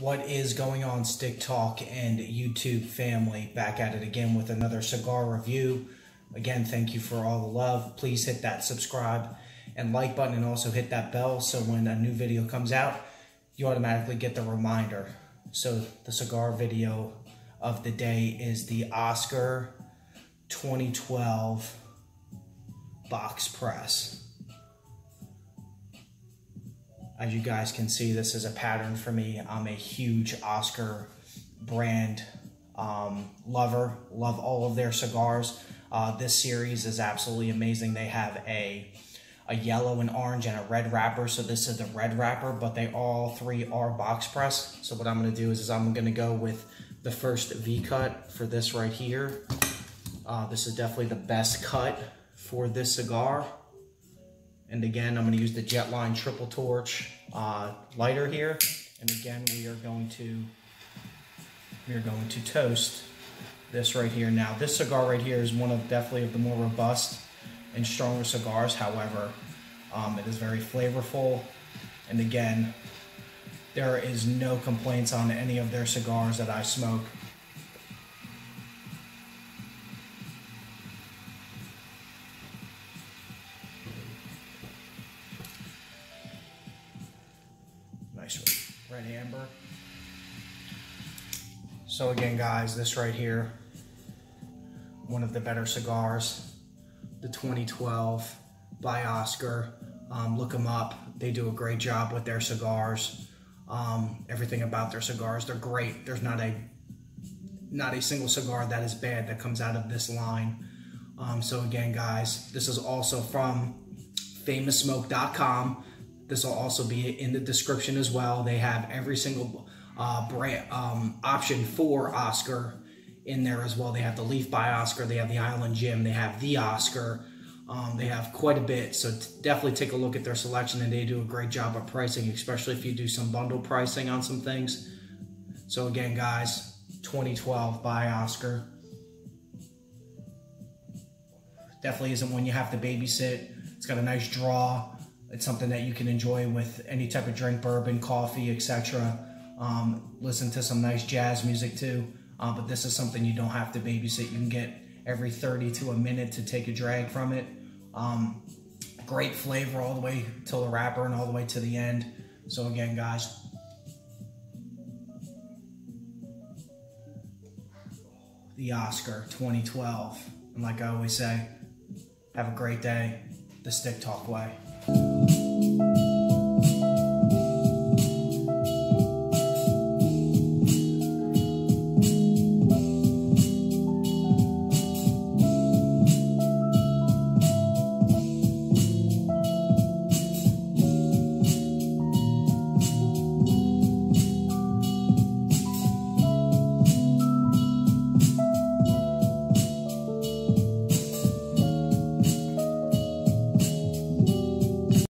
What is going on, Stick Talk and YouTube family? Back at it again with another cigar review. Again, thank you for all the love. Please hit that subscribe and like button and also hit that bell so when a new video comes out, you automatically get the reminder. So, the cigar video of the day is the Oscar 2012 box press. As you guys can see, this is a pattern for me. I'm a huge Oscar brand um, lover. Love all of their cigars. Uh, this series is absolutely amazing. They have a a yellow and orange and a red wrapper. So this is the red wrapper, but they all three are box press. So what I'm gonna do is, is I'm gonna go with the first V cut for this right here. Uh, this is definitely the best cut for this cigar. And again, I'm going to use the Jetline Triple Torch uh, lighter here. And again, we are going to we are going to toast this right here. Now, this cigar right here is one of definitely of the more robust and stronger cigars. However, um, it is very flavorful. And again, there is no complaints on any of their cigars that I smoke. Red amber. So again, guys, this right here, one of the better cigars, the 2012 by Oscar. Um, look them up. They do a great job with their cigars. Um, everything about their cigars, they're great. There's not a not a single cigar that is bad that comes out of this line. Um, so again, guys, this is also from FamousSmoke.com. This will also be in the description as well. They have every single uh, brand um, option for Oscar in there as well. They have the Leaf by Oscar, they have the Island Jim, they have the Oscar. Um, they have quite a bit, so definitely take a look at their selection, and they do a great job of pricing, especially if you do some bundle pricing on some things. So again, guys, 2012 by Oscar. Definitely isn't one you have to babysit. It's got a nice draw. It's something that you can enjoy with any type of drink, bourbon, coffee, etc. Um, listen to some nice jazz music too. Uh, but this is something you don't have to babysit. You can get every 30 to a minute to take a drag from it. Um, great flavor all the way till the wrapper and all the way to the end. So again, guys, the Oscar 2012. And like I always say, have a great day the Stick Talk way you